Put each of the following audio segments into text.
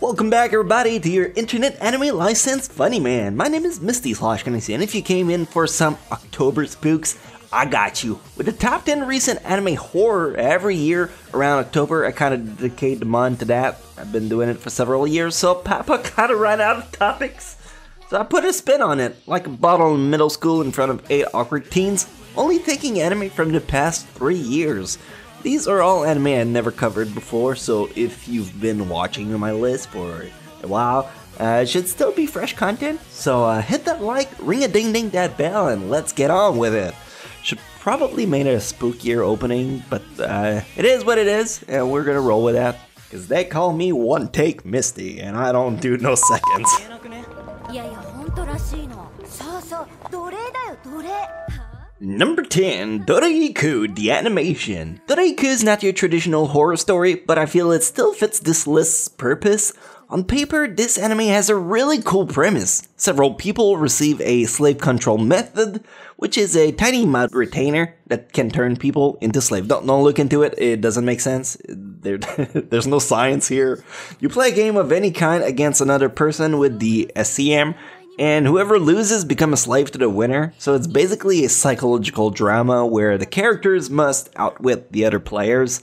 Welcome back, everybody, to your internet anime license funny man. My name is Misty Slosh and if you came in for some October spooks, I got you. With the top 10 recent anime horror every year around October, I kind of dedicate the month to that. I've been doing it for several years, so Papa kind of ran out of topics. So I put a spin on it, like a bottle in middle school in front of eight awkward teens, only taking anime from the past three years. These are all anime I never covered before, so if you've been watching my list for a while, uh, it should still be fresh content. So uh, hit that like, ring a ding ding that bell, and let's get on with it. Should probably made a spookier opening, but uh, it is what it is, and we're gonna roll with that. Cause they call me one take Misty, and I don't do no seconds. Number 10, Doreiku, the animation. Doreiku is not your traditional horror story, but I feel it still fits this list's purpose. On paper, this anime has a really cool premise. Several people receive a slave control method, which is a tiny mod retainer that can turn people into slaves. Don't, don't look into it, it doesn't make sense. There, there's no science here. You play a game of any kind against another person with the SCM, and whoever loses become a slave to the winner. So it's basically a psychological drama where the characters must outwit the other players.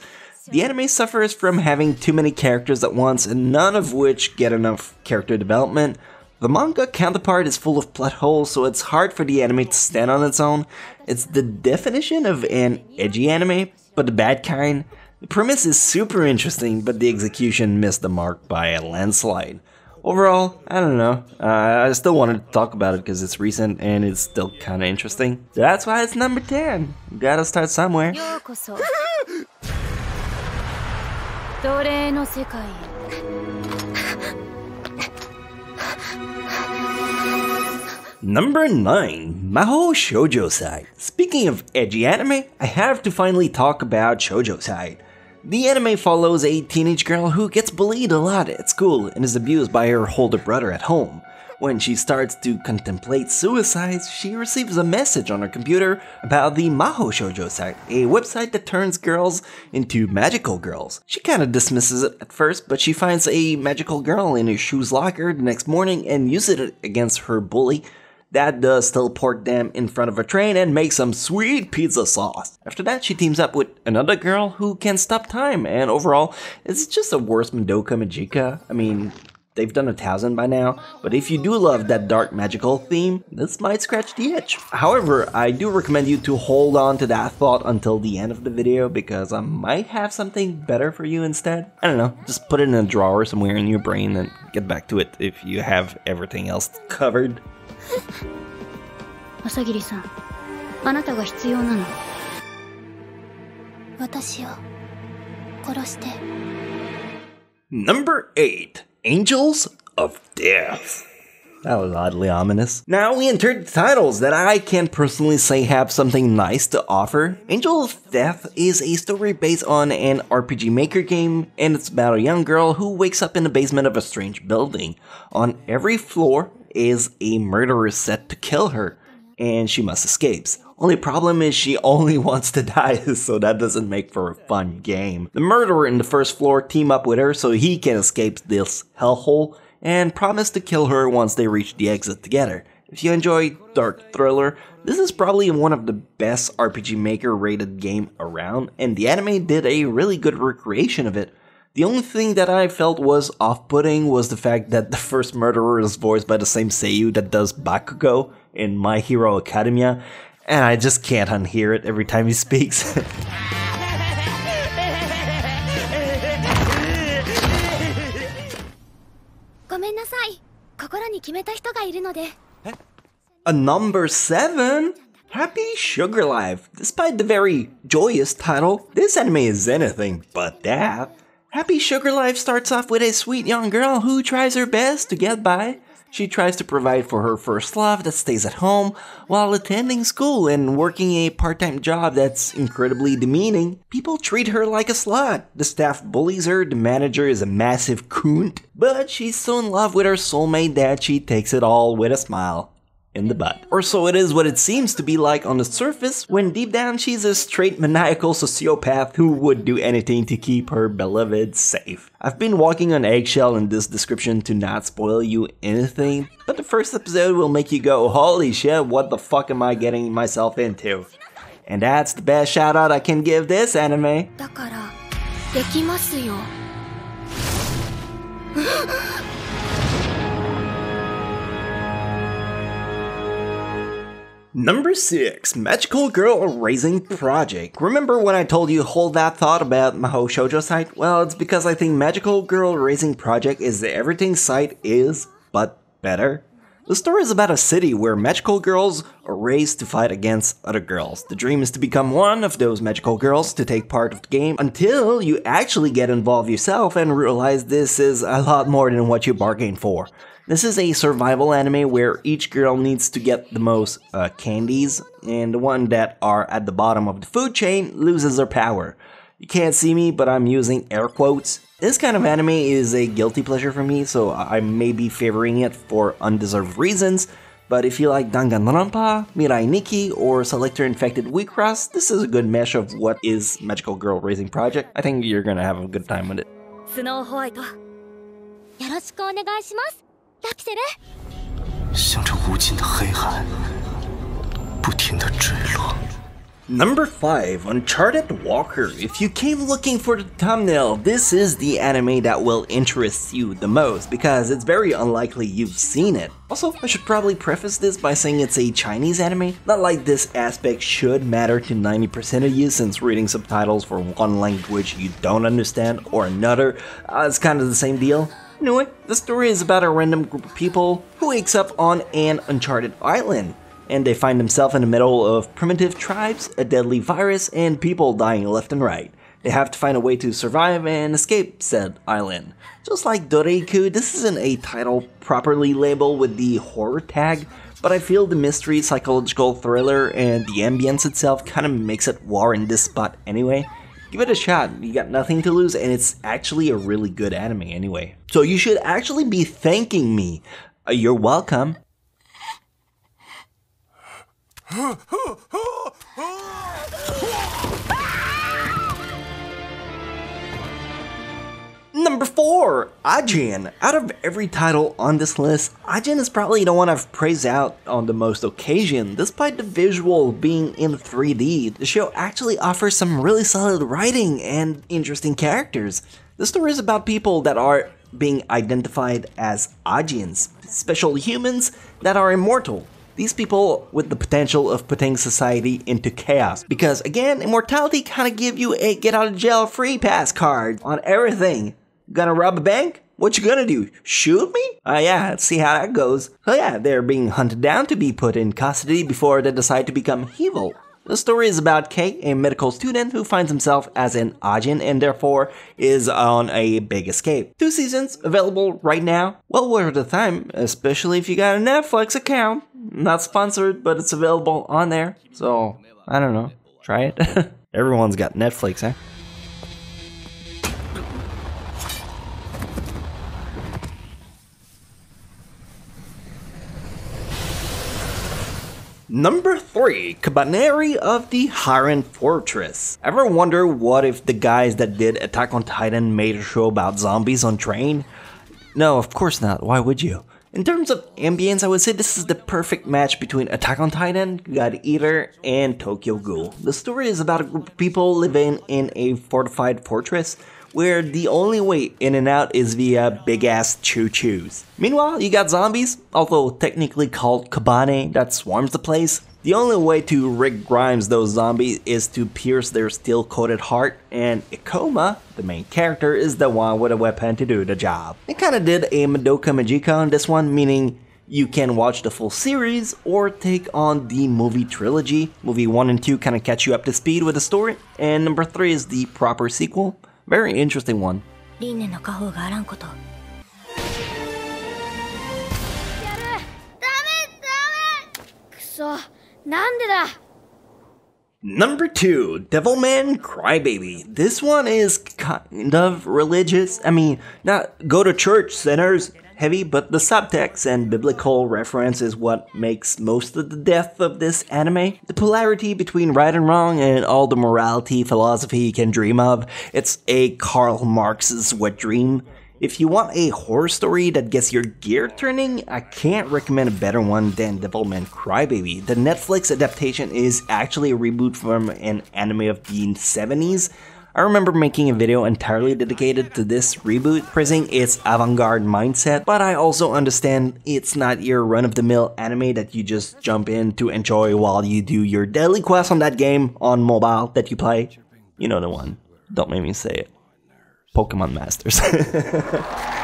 The anime suffers from having too many characters at once and none of which get enough character development. The manga counterpart is full of plot holes, so it's hard for the anime to stand on its own. It's the definition of an edgy anime, but the bad kind. The premise is super interesting, but the execution missed the mark by a landslide overall, I don't know. Uh, I still wanted to talk about it because it's recent and it's still kind of interesting. That's why it's number 10. You gotta start somewhere. Number 9, Mahou Shoujo Site. Speaking of edgy anime, I have to finally talk about Shoujo Side. The anime follows a teenage girl who gets bullied a lot at school and is abused by her older brother at home. When she starts to contemplate suicide, she receives a message on her computer about the Mahou Shoujo site, a website that turns girls into magical girls. She kind of dismisses it at first, but she finds a magical girl in her shoes locker the next morning and uses it against her bully. That does teleport them in front of a train and make some sweet pizza sauce. After that, she teams up with another girl who can stop time, and overall, it's just a worse Madoka Magica. I mean, they've done a thousand by now, but if you do love that dark magical theme, this might scratch the itch. However, I do recommend you to hold on to that thought until the end of the video because I might have something better for you instead. I don't know, just put it in a drawer somewhere in your brain and get back to it if you have everything else covered. 朝霧さんあなたが必要なの私を殺して Number 8 Angels of Death. That was oddly ominous. Now we enter titles that I can personally say have something nice to offer. Angel of Death is a story based on an RPG Maker game, and it's about a young girl who wakes up in the basement of a strange building. On every floor is a murderer set to kill her, and she must escape. Only problem is she only wants to die, so that doesn't make for a fun game. The murderer in the first floor team up with her so he can escape this hellhole and promise to kill her once they reach the exit together. If you enjoy dark thriller, this is probably one of the best RPG Maker rated game around, and the anime did a really good recreation of it. The only thing that I felt was off-putting was the fact that the first murderer is voiced by the same Seiyu that does Bakugo in My Hero Academia, and I just can't unhear it every time he speaks. A number seven? Happy Sugar Life! Despite the very joyous title, this anime is anything but that. Happy Sugar Life starts off with a sweet young girl who tries her best to get by. She tries to provide for her first love that stays at home while attending school and working a part time job that's incredibly demeaning. People treat her like a slut. The staff bullies her, the manager is a massive coont, but she's so in love with her soulmate that she takes it all with a smile. In the butt. Or so it is what it seems to be like on the surface, when deep down she's a straight maniacal sociopath who would do anything to keep her beloved safe. I've been walking on eggshell in this description to not spoil you anything, but the first episode will make you go, holy shit, what the fuck am I getting myself into? And that's the best shout out I can give this anime. Number 6, Magical Girl Raising Project. Remember when I told you hold that thought about Mahou Shoujo site? Well, it's because I think Magical Girl Raising Project is the everything site is, but better. The story is about a city where magical girls are raised to fight against other girls. The dream is to become one of those magical girls to take part of the game until you actually get involved yourself and realize this is a lot more than what you bargained for. This is a survival anime where each girl needs to get the most uh, candies, and the one that are at the bottom of the food chain loses their power. You can't see me, but I'm using air quotes. This kind of anime is a guilty pleasure for me, so I may be favoring it for undeserved reasons, but if you like Danganronpa, Mirai Nikki, or Selector Infected WIXOSS, this is a good mesh of what is Magical Girl Raising Project. I think you're gonna have a good time with it. Snow よろしくお願いします。向着无尽的黑暗，不停地坠落。 Number 5, Uncharted Walker. If you came looking for the thumbnail, this is the anime that will interest you the most because it's very unlikely you've seen it. Also, I should probably preface this by saying it's a Chinese anime. Not like this aspect should matter to 90% of you since reading subtitles for one language you don't understand or another, uh, it's kind of the same deal. Anyway, the story is about a random group of people who wakes up on an uncharted island and they find themselves in the middle of primitive tribes, a deadly virus, and people dying left and right. They have to find a way to survive and escape said island. Just like Doreiku, this isn't a title properly labeled with the horror tag, but I feel the mystery, psychological thriller, and the ambience itself kind of makes it warrant this spot anyway. Give it a shot, you got nothing to lose, and it's actually a really good anime anyway. So you should actually be thanking me. Uh, you're welcome. Number 4, Ajin. Out of every title on this list, Ajin is probably the one I've praised out on the most occasion. Despite the visual being in 3D, the show actually offers some really solid writing and interesting characters. The story is about people that are being identified as Ajins, special humans that are immortal. These people with the potential of putting society into chaos. Because again, immortality kind of give you a get out of jail free pass card on everything. Gonna rob a bank? What you gonna do? Shoot me? Uh, yeah, let's see how that goes. So yeah, they're being hunted down to be put in custody before they decide to become evil. The story is about Kei, a medical student who finds himself as an Ajin and therefore is on a big escape. Two seasons available right now. Well worth the time, especially if you got a Netflix account. Not sponsored, but it's available on there. So, I don't know. Try it. Everyone's got Netflix, huh? Number 3, Kabaneri of the Iron Fortress. Ever wonder what if the guys that did Attack on Titan made a show about zombies on train? No, of course not. Why would you? In terms of ambience, I would say this is the perfect match between Attack on Titan, God Eater, and Tokyo Ghoul. The story is about a group of people living in a fortified fortress where the only way in and out is via big ass choo choos. Meanwhile, you got zombies, although technically called Kabane, that swarms the place. The only way to Rick Grimes those zombies is to pierce their steel coated heart, and Ikoma, the main character, is the one with a weapon to do the job. They kinda did a Madoka Magica on this one, meaning you can watch the full series or take on the movie trilogy. Movie 1 and 2 kind of catch you up to speed with the story, and number 3 is the proper sequel. Very interesting one. Number 2, Devilman Crybaby. This one is kind of religious. I mean, not go to church, sinners heavy, but the subtext and biblical reference is what makes most of the depth of this anime. The polarity between right and wrong and all the morality philosophy you can dream of. It's a Karl Marx's wet dream. If you want a horror story that gets your gear turning, I can't recommend a better one than Devilman Crybaby. The Netflix adaptation is actually a reboot from an anime of the 70s. I remember making a video entirely dedicated to this reboot, praising its avant-garde mindset, but I also understand it's not your run-of-the-mill anime that you just jump in to enjoy while you do your daily quest on that game on mobile that you play. You know the one. Don't make me say it. Pokemon Masters.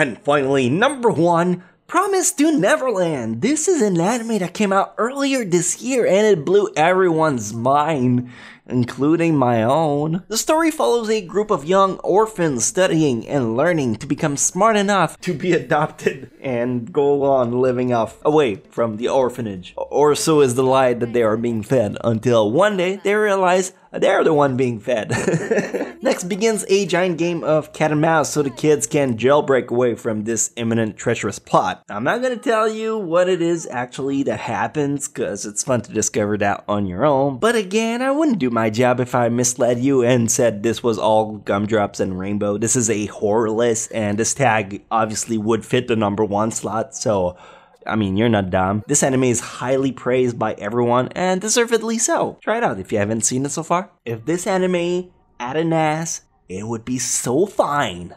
and finally, number one, Promise to Neverland. This is an anime that came out earlier this year and it blew everyone's mind, including my own. The story follows a group of young orphans studying and learning to become smart enough to be adopted and go on living off away from the orphanage. Or so is the lie that they are being fed until one day they realize they're the one being fed. Next begins a giant game of cat and mouse so the kids can jailbreak away from this imminent treacherous plot. I'm not gonna tell you what it is actually that happens because it's fun to discover that on your own, but again, I wouldn't do my job if I misled you and said this was all gumdrops and rainbow. This is a horror list and this tag obviously would fit the number one slot, so I mean, you're not dumb. This anime is highly praised by everyone and deservedly so. Try it out if you haven't seen it so far. If this anime had an ass, it would be so fine.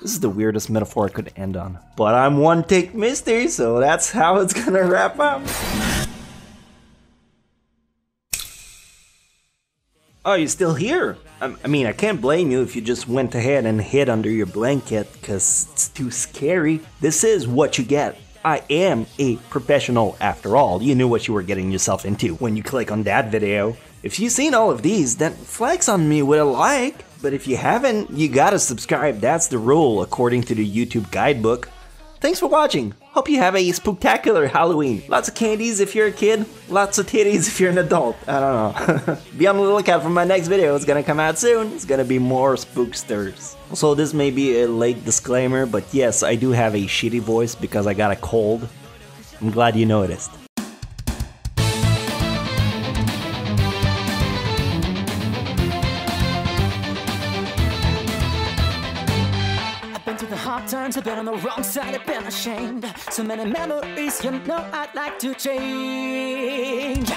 This is the weirdest metaphor I could end on. But I'm one take Misty, so that's how it's gonna wrap up. Oh, you're still here? I, mean, I can't blame you if you just went ahead and hid under your blanket because it's too scary. This is what you get. I am a professional after all. You knew what you were getting yourself into when you click on that video. If you've seen all of these, then flex on me with a like. But if you haven't, you gotta subscribe. That's the rule according to the YouTube guidebook. Thanks for watching. Hope you have a spectacular Halloween. Lots of candies if you're a kid, lots of titties if you're an adult. I don't know. be on the lookout for my next video. It's gonna come out soon. It's gonna be more spooksters. Also, this may be a late disclaimer, but yes, I do have a shitty voice because I got a cold. I'm glad you noticed. Wrong side, I've been ashamed. So many memories, you know I'd like to change.